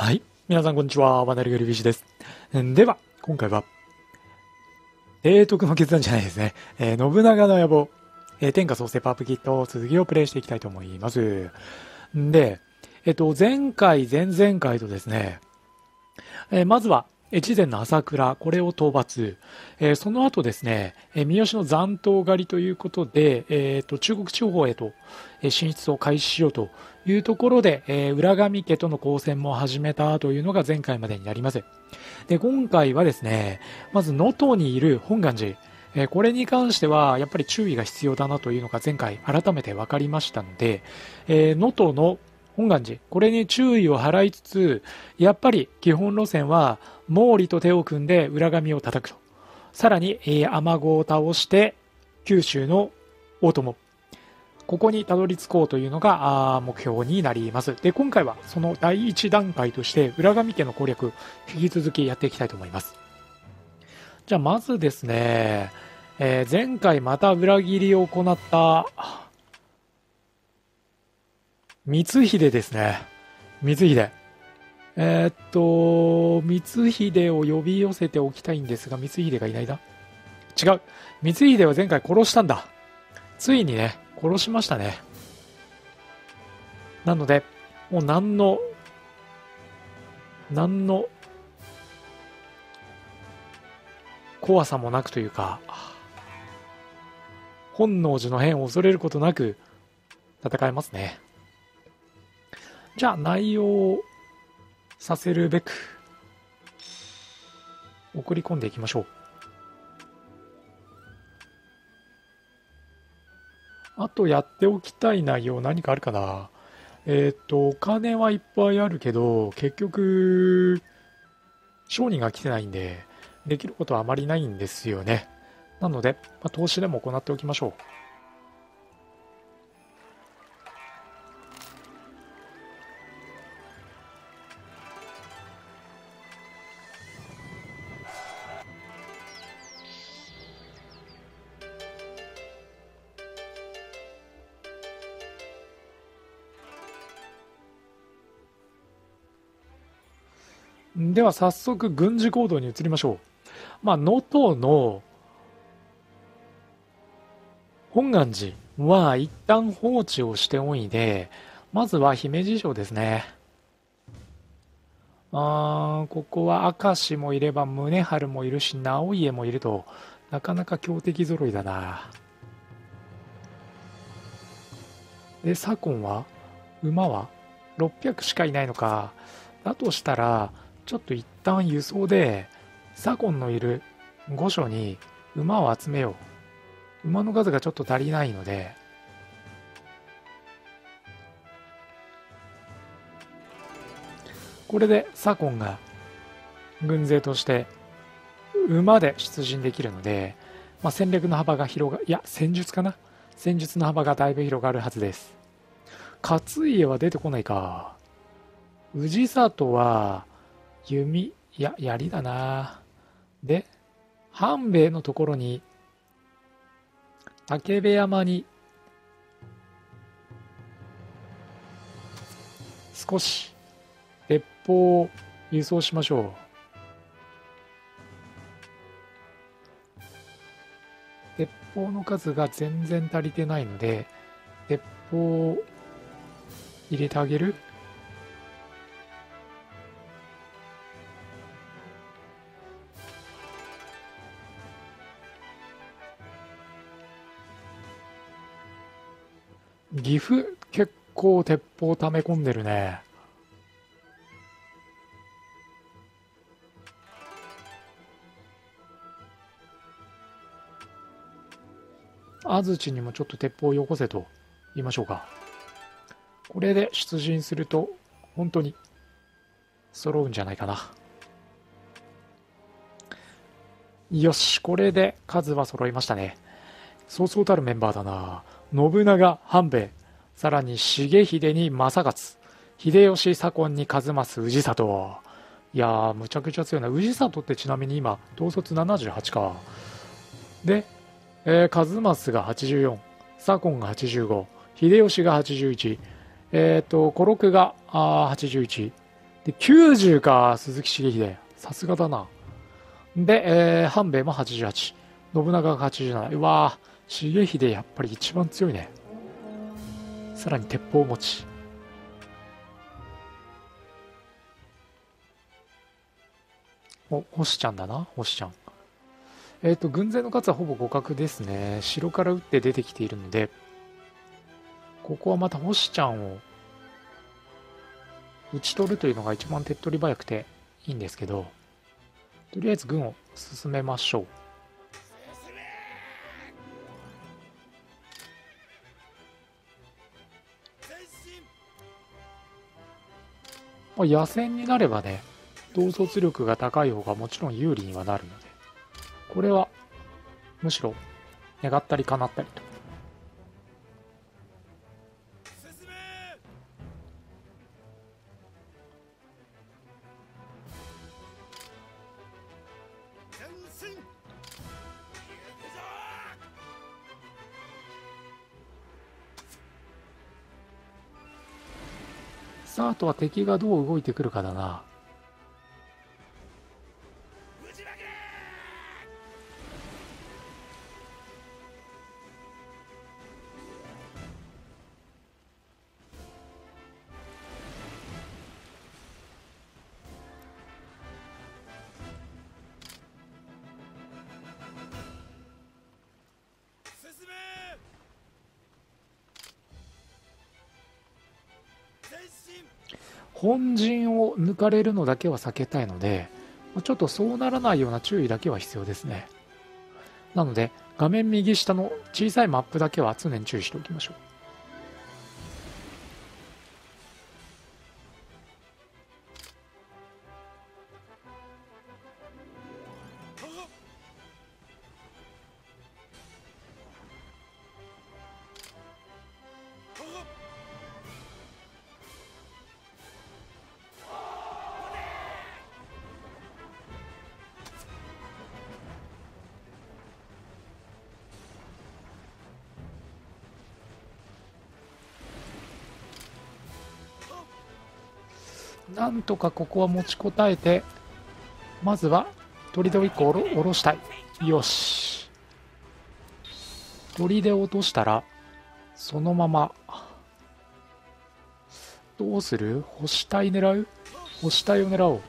はい。皆さんこんにちは。ワナルグリビシです。では、今回は、提督の決断じゃないですね。えー信長の野望、えー天下創生パープキット続きをプレイしていきたいと思います。んで、えっと、前回、前々回とですね、えーまずは、越前の朝倉、これを討伐。えーその後ですね、えー三好の残党狩りということで、えーと、中国地方へと、え進出を開始しようというところで、え浦上家との交戦も始めたというのが前回までになります。で、今回はですね、まず能登にいる本願寺、えこれに関してはやっぱり注意が必要だなというのが前回改めて分かりましたので、えー能登の本願寺、これに注意を払いつつ、やっぱり基本路線は毛利と手を組んで裏上を叩くと。さらに、えー、天子を倒して九州の大友。ここにたどり着こうというのがあ目標になります。で、今回はその第一段階として浦上家の攻略、引き続きやっていきたいと思います。じゃあまずですね、えー前回また裏切りを行った光秀ですね。光秀。えーっと、光秀を呼び寄せておきたいんですが、光秀がいないな。違う。光秀は前回殺したんだ。ついにね、殺しましたね。なので、もう何の、何の怖さもなくというか、本能寺の変を恐れることなく戦えますね。じゃあ内容をさせるべく送り込んでいきましょう。あとやっておきたい内容何かあるかな？えっ、と、お金はいっぱいあるけど、結局、商人が来てないんで、できることはあまりないんですよね。なので、まあ、投資でも行っておきましょう。では早速軍事行動に移りましょう。まあ、能登の本願寺は一旦放置をしておいて、まずは姫路城ですね。あーここは明石もいれば宗春もいるし直家もいるとなかなか強敵揃いだなで左近は馬は600しかいないのかだとしたらちょっと一旦輸送で左近のいる御所に馬を集めよう。馬の数がちょっと足りないので。これで左近が軍勢として馬で出陣できるので、まあ、戦略の幅が広がいや戦術かな？戦術の幅がだいぶ広がるはずです。勝家は出てこないか。氏里は弓いや槍だな。で半兵衛のところに竹部山に少し鉄砲を輸送しましょう。鉄砲の数が全然足りてないので鉄砲を入れてあげる。岐阜結構鉄砲溜め込んでるね。安土にもちょっと鉄砲をよこせと言いましょうか。これで出陣すると本当に揃うんじゃないかな。よしこれで数は揃いましたね。そうそうたるメンバーだな。信長半兵衛さらに重秀に正勝秀吉左近に一正氏里いやーむちゃくちゃ強いな氏里ってちなみに今統率78かで、えー、一正が84左近が85秀吉が81えっ、と小六があ81で、90か、鈴木茂秀。さすがだな。で、えー、半兵衛も88。信長が87。うわぁ、重秀やっぱり一番強いね。さらに鉄砲持ち。お、星ちゃんだな、星ちゃん。えっ、ー、と、軍勢の数はほぼ互角ですね。城から撃って出てきているので、ここはまた星ちゃんを打ち取るというのが一番手っ取り早くていいんですけど、とりあえず軍を進めましょう。まあ、野戦になればね、統率力が高い方がもちろん有利にはなるので、これはむしろ願ったり叶ったりと。とは敵がどう動いてくるかだな。本陣を抜かれるのだけは避けたいので、ちょっとそうならないような注意だけは必要ですね。なので、画面右下の小さいマップだけは常に注意しておきましょう。なんとかここは持ちこたえて、まずは砦を1個おろしたい。よし。砦を落としたら、そのまま、どうする？星体狙う？星体を狙おう。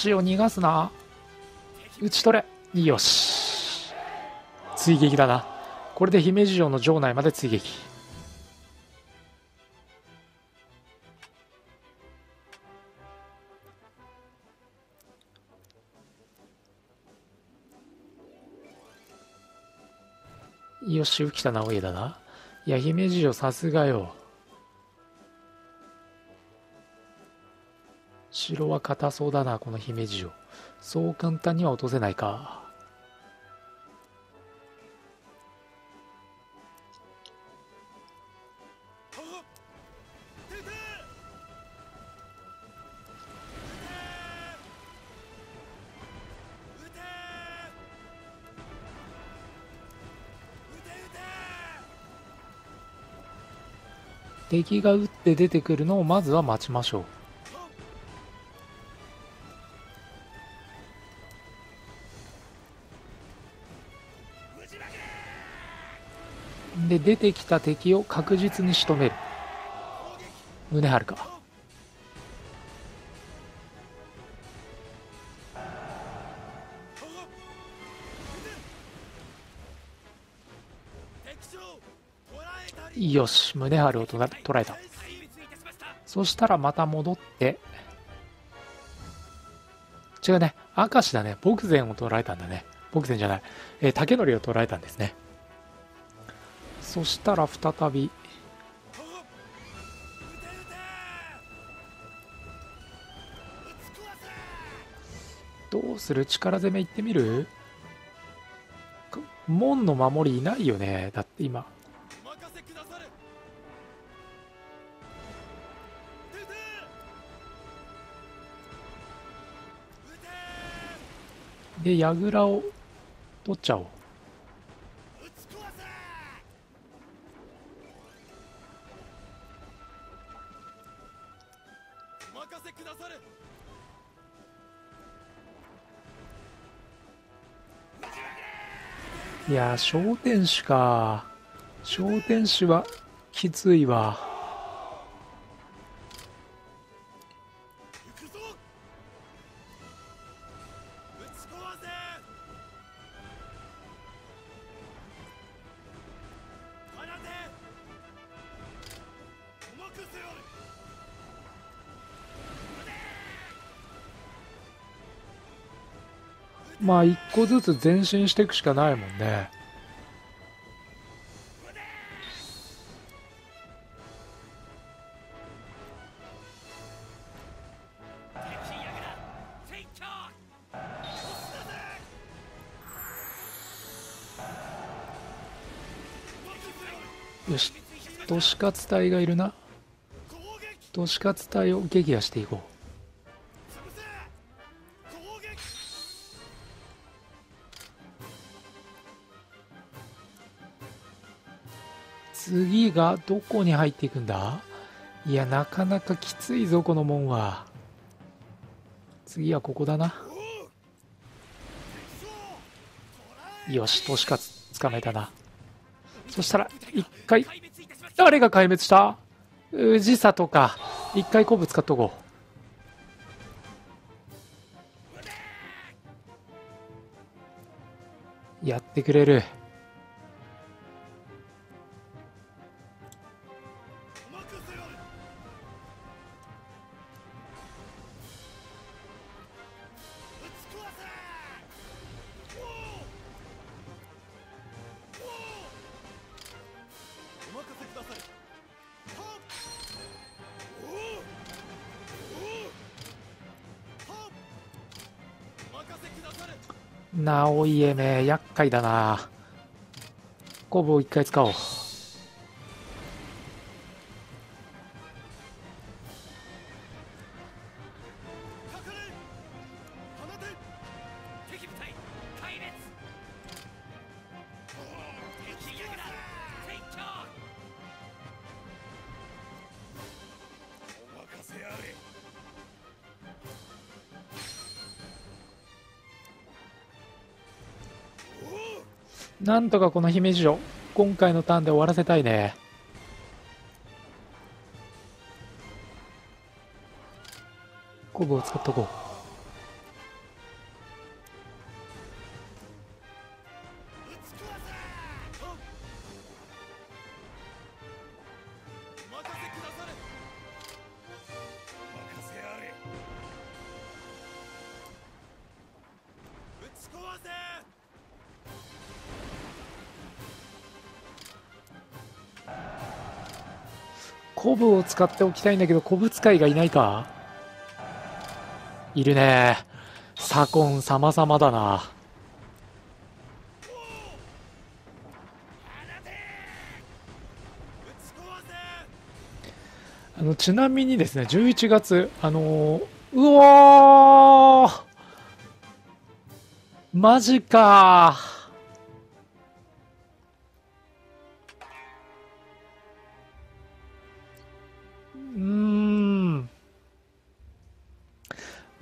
星を逃がすな。打ち取れ。よし。追撃だな。これで姫路城の城内まで追撃。よし、浮田直家だな。いや、姫路城さすがよ。城は硬そうだな、この姫路城。そう簡単には落とせないか。敵が撃って出てくるのをまずは待ちましょう。で出てきた敵を確実に仕留める。宗春か。よし宗春をとら捉えた。そしたらまた戻って。違うね。明石だね。牧前を捉えたんだね。牧前じゃない、えー、竹則を捉えたんですね。そしたら再び。どうする？力攻め行ってみる？門の守りいないよねだって今。で櫓を取っちゃおう。いや小天使か。小天使はきついわ。まあ一個ずつ前進していくしかないもんね。よし。都市活隊がいるな。都市活隊を撃破していこう。がどこに入っていくんだ？いや、なかなかきついぞ、この門は。次はここだな。よし、都市活つかめたな。そしたら、一回、誰が壊滅した？氏里か。一回コブ使っとこう。やってくれる。直家め、厄介だな。コブを一回使おう。とかこの姫路城、今回のターンで終わらせたいね。コブを使っとこう。使っておきたいんだけど、コブ使いがいないか？いるね。左近様々だな。あの、ちなみにですね、11月、あのー、うおーマジか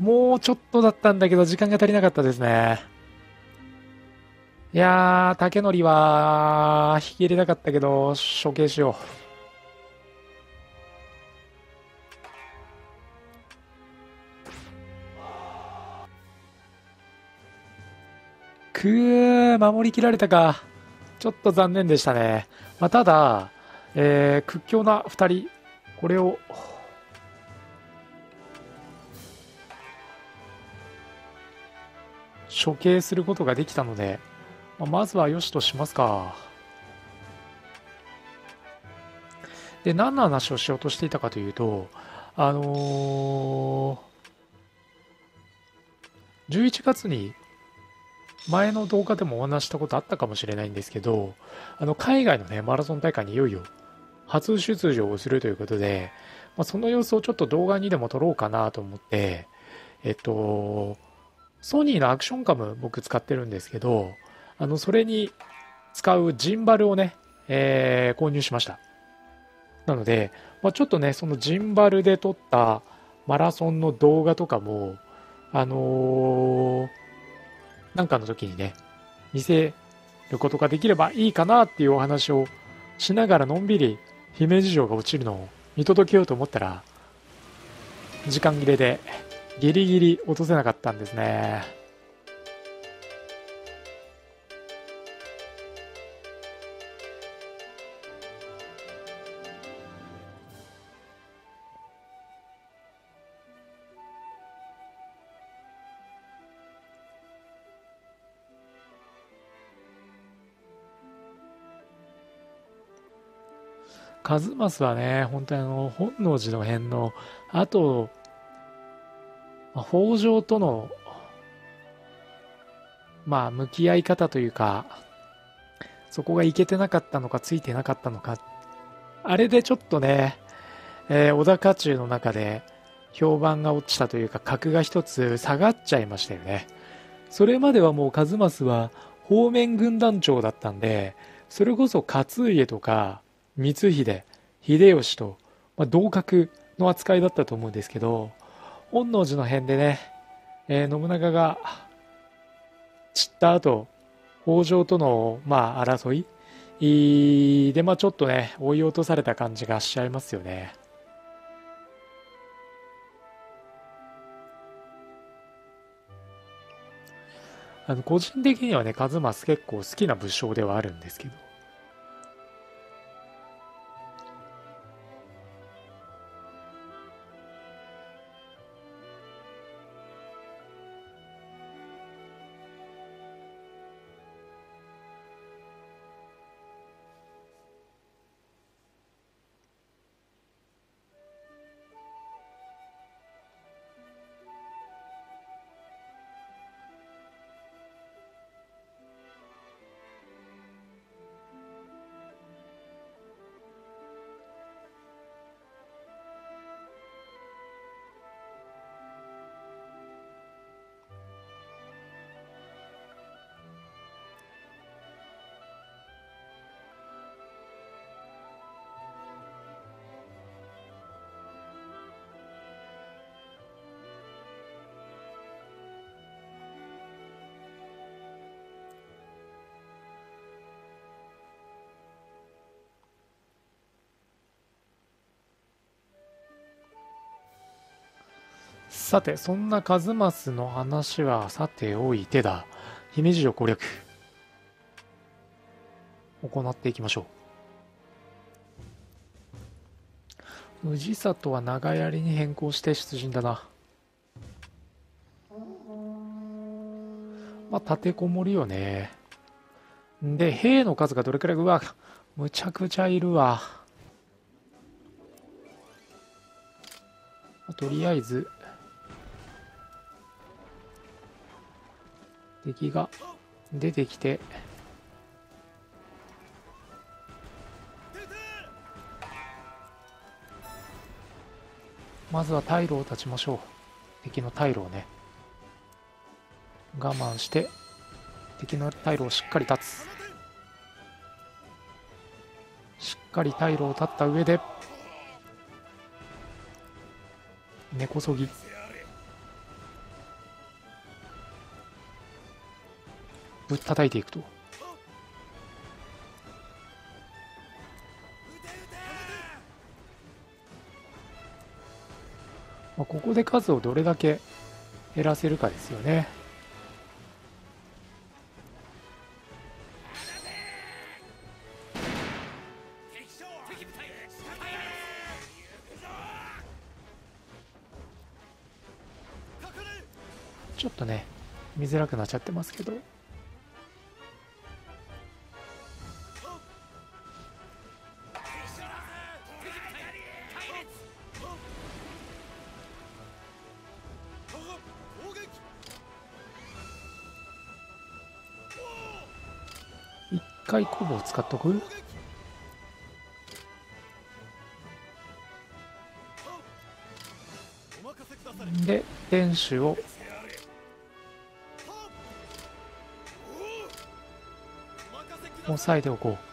もうちょっとだったんだけど、時間が足りなかったですね。いやー、竹のりは、引き入れなかったけど、処刑しよう。くー、守りきられたか。ちょっと残念でしたね。まあ、ただ、えー、屈強な2人、これを、処刑することができたので、まあ、まずはよしとしますか。で、何の話をしようとしていたかというと、あのー、11月に前の動画でもお話したことあったかもしれないんですけど、あの、海外のね、マラソン大会にいよいよ初出場をするということで、まあ、その様子をちょっと動画にでも撮ろうかなと思って、えっと、ソニーのアクションカム僕使ってるんですけど、あの、それに使うジンバルをね、えー、購入しました。なので、まあ、ちょっとね、そのジンバルで撮ったマラソンの動画とかも、あのー、なんかの時にね、見せることができればいいかなっていうお話をしながらのんびり姫路城が落ちるのを見届けようと思ったら、時間切れでギリギリ落とせなかったんですね。カズマスはね、本当にあの、本能寺の変の、あと、まあ、北条との、まあ、向き合い方というか、そこがいけてなかったのか、ついてなかったのか、あれでちょっとね、えー、小田家中の中で評判が落ちたというか、格が一つ下がっちゃいましたよね。それまではもう、数正は方面軍団長だったんで、それこそ勝家とか、光秀、秀吉と、まあ、同格の扱いだったと思うんですけど、本能寺の変でね、えー、信長が散った後、北条との、まあ、争いで、まあ、ちょっとね、追い落とされた感じがしちゃいますよね。あの個人的にはね、数正結構好きな武将ではあるんですけど、さて、そんな数正の話はさておいてだ。姫路城攻略。行っていきましょう。氏里は長槍に変更して出陣だな。まあ、立てこもりよね。で、兵の数がどれくらい、うわ、むちゃくちゃいるわ。とりあえず、敵が出てきてまずは退路を断ちましょう。敵の退路をね。我慢して敵の退路をしっかり断つ。しっかり退路を断った上で根こそぎ。ぶったたいていくと。まあ、ここで数をどれだけ減らせるかですよね。ちょっとね見づらくなっちゃってますけどボを使っとく？で天守を。押さえておこう。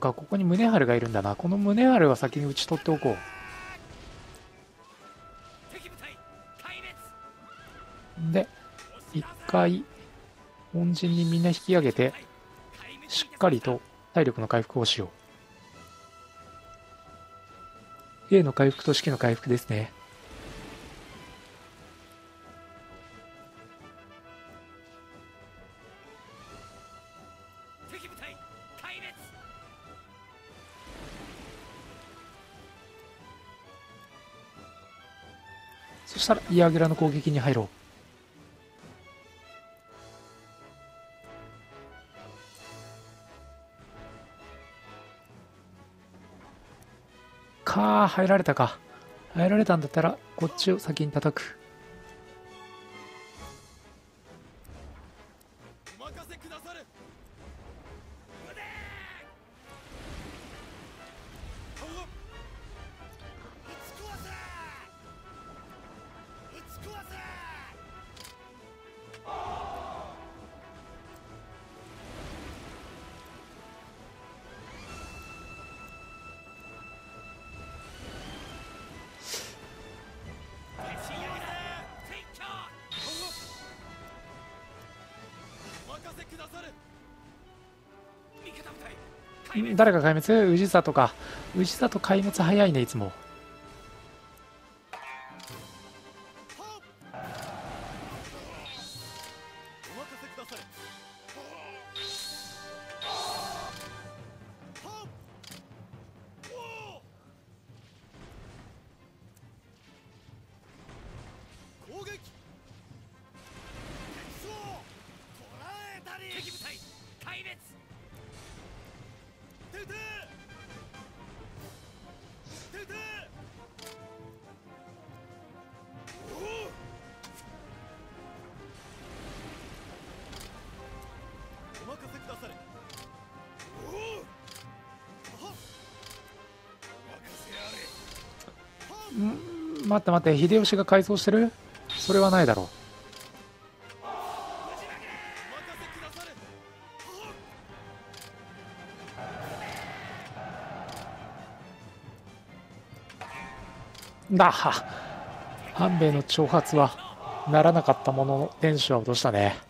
か、ここに宗春がいるんだな。この宗春は先に打ち取っておこう。で、一回、恩人にみんな引き上げて、しっかりと体力の回復をしよう。A の回復と式の回復ですね。したら、イアグラの攻撃に入ろう。か入られたか。入られたんだったら、こっちを先に叩く。誰か壊滅？氏里か。氏里壊滅早いね、いつも。待って待って秀吉が改装してる？それはないだろう。だは半兵衛の挑発はならなかったものの天守は落としたね。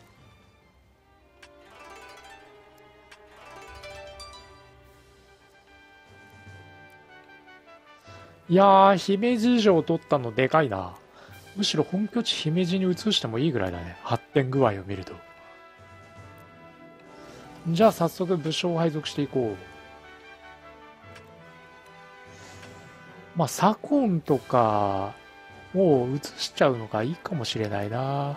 いやー、姫路城取ったのでかいな。むしろ本拠地姫路に移してもいいぐらいだね。発展具合を見ると。じゃあ早速武将を配属していこう。まあ、左近とか、もう移しちゃうのがいいかもしれないな。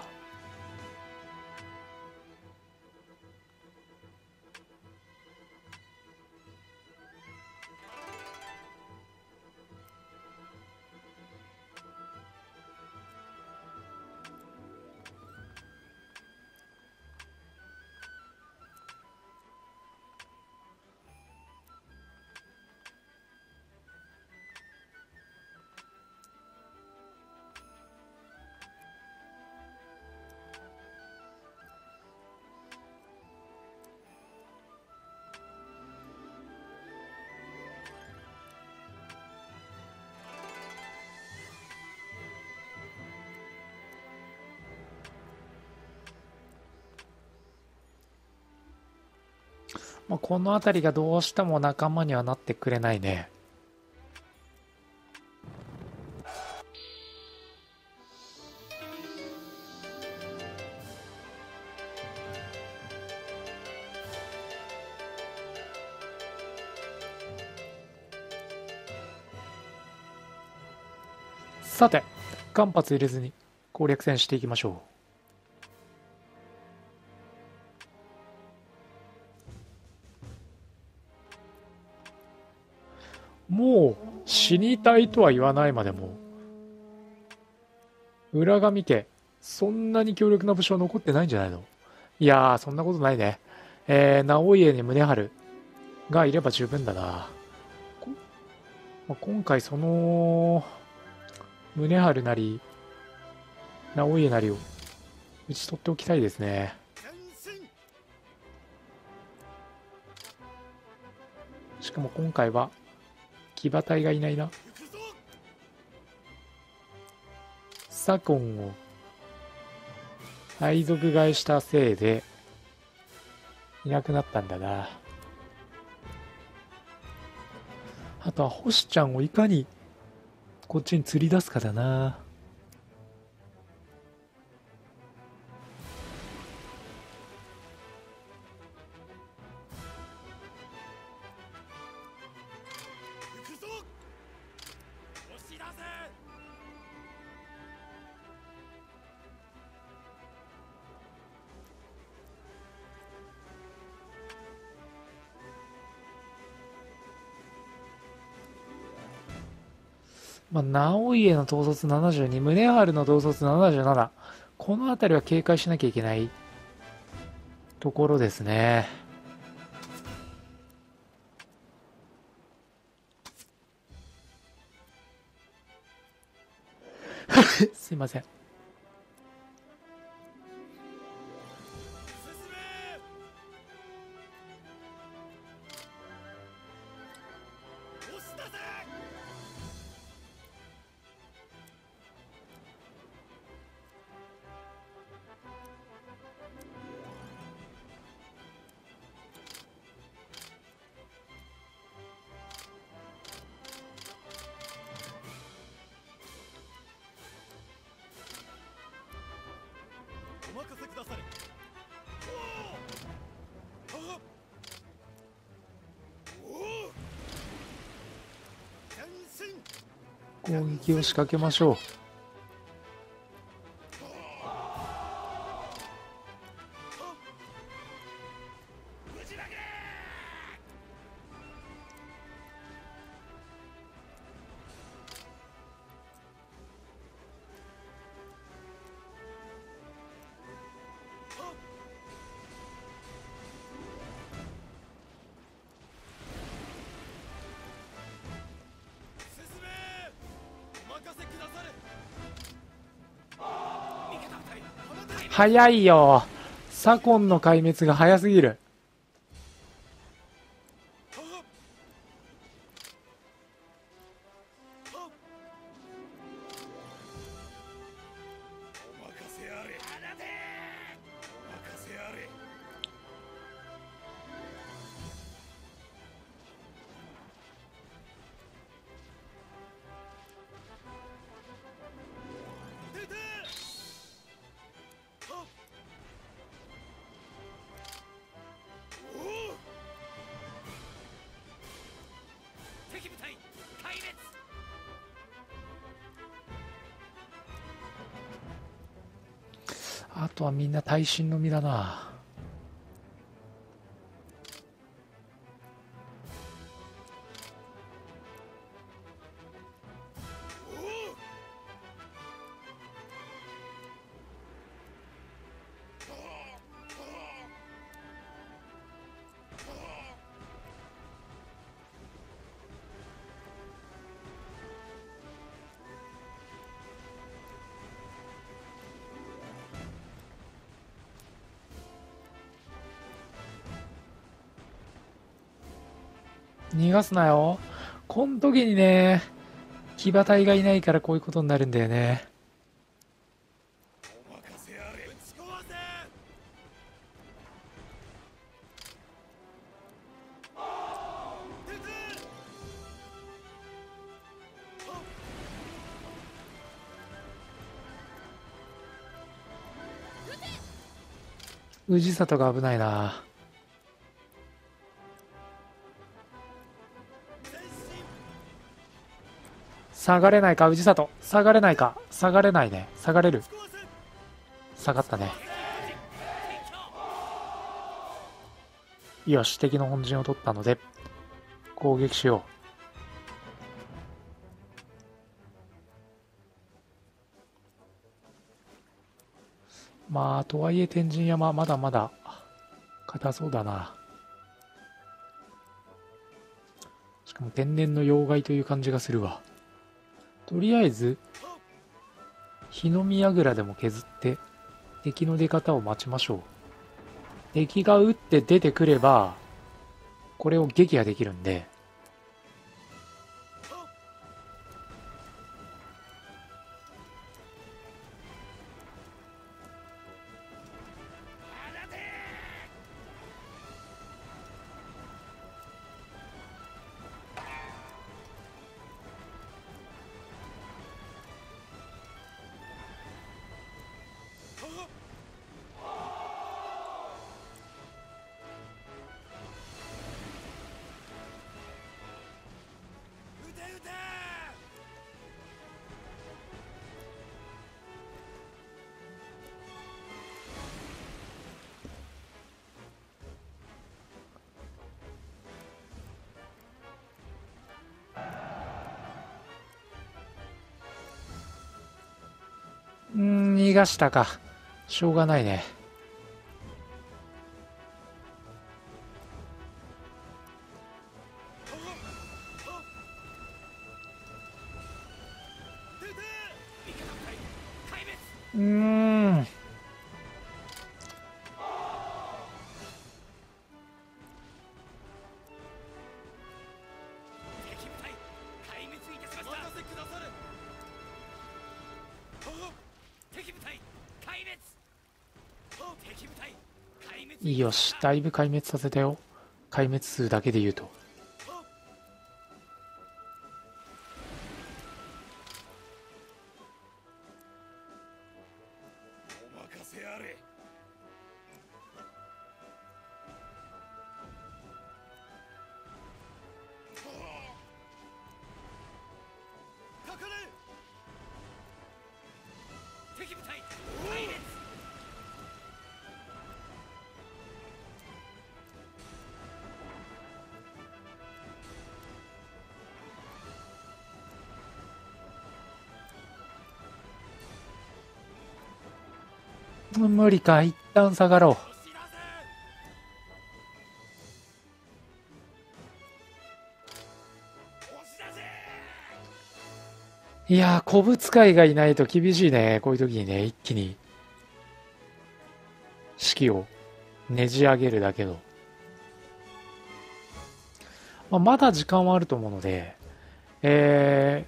まあ、この辺りがどうしても仲間にはなってくれないね。さて、間髪入れずに攻略戦していきましょう。死にたいとは言わないまでも、裏上家、そんなに強力な武将残ってないんじゃないの？いやー、そんなことないね。えー、直家に宗春がいれば十分だな。まあ、今回その、宗春なり、直家なりを打ち取っておきたいですね。しかも今回は騎馬隊がいないな。左近を配属替えしたせいでいなくなったんだな。あとは星ちゃんをいかにこっちに釣り出すかだな。まあ、直家の統率72、宗春の統率77。この辺りは警戒しなきゃいけないところですね。すいません。攻撃を仕掛けましょう。早いよ。左近の壊滅が早すぎる。とはみんな耐震の身だな。がすなよ。こん時にね、騎馬隊がいないからこういうことになるんだよね。氏里が危ないな。下がれないか、氏里。下がれないか。下がれないね。下がれる。下がったね。よし、敵の本陣を取ったので、攻撃しよう。まあ、とはいえ天神山、まだまだ硬そうだな。しかも天然の妖怪という感じがするわ。とりあえず、日の宮倉でも削って、敵の出方を待ちましょう。敵が撃って出てくれば、これを撃破できるんで、逃がしたか。しょうがないね。よし、だいぶ壊滅させたよ。壊滅数だけで言うと。無理か、一旦下がろう。いやー、古物使いがいないと厳しいね。こういう時にね、一気に、式をねじ上げるだけど。まあ、まだ時間はあると思うので、え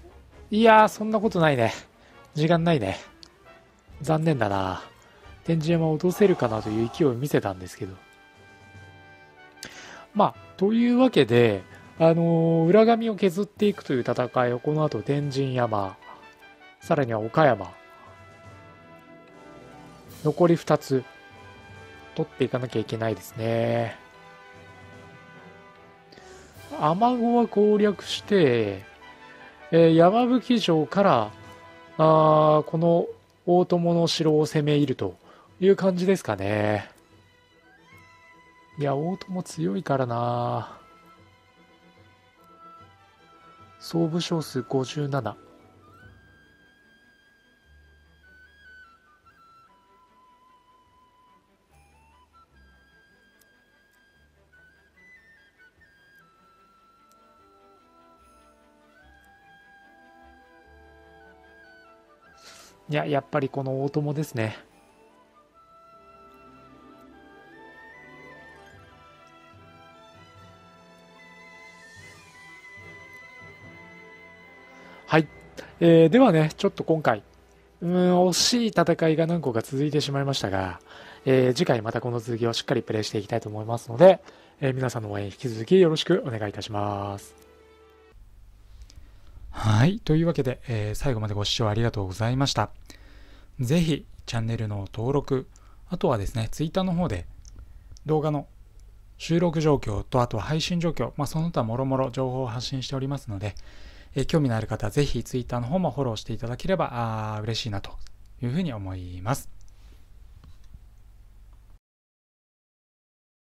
ー、いやー、そんなことないね。時間ないね。残念だな。天神山を落とせるかなという勢いを見せたんですけど。まあ、というわけで、あのー、裏紙を削っていくという戦いをこの後天神山、さらには岡山、残り2つ取っていかなきゃいけないですね。雨子は攻略して、えー、山吹城からあこの大友の城を攻め入るという感じですかね。いや、大友強いからな総武将数57。いや、やっぱりこの大友ですね。えー、ではね、ちょっと今回、うん、惜しい戦いが何個か続いてしまいましたが、えー、次回またこの続きをしっかりプレイしていきたいと思いますので、えー、皆さんの応援引き続きよろしくお願いいたします。はい。というわけで、えー、最後までご視聴ありがとうございました。ぜひ、チャンネルの登録、あとはですね、Twitter の方で動画の収録状況と、あとは配信状況、まあ、その他もろもろ情報を発信しておりますので、え興味のある方はぜひツイッターの方もフォローしていただければあ嬉しいなというふうに思います。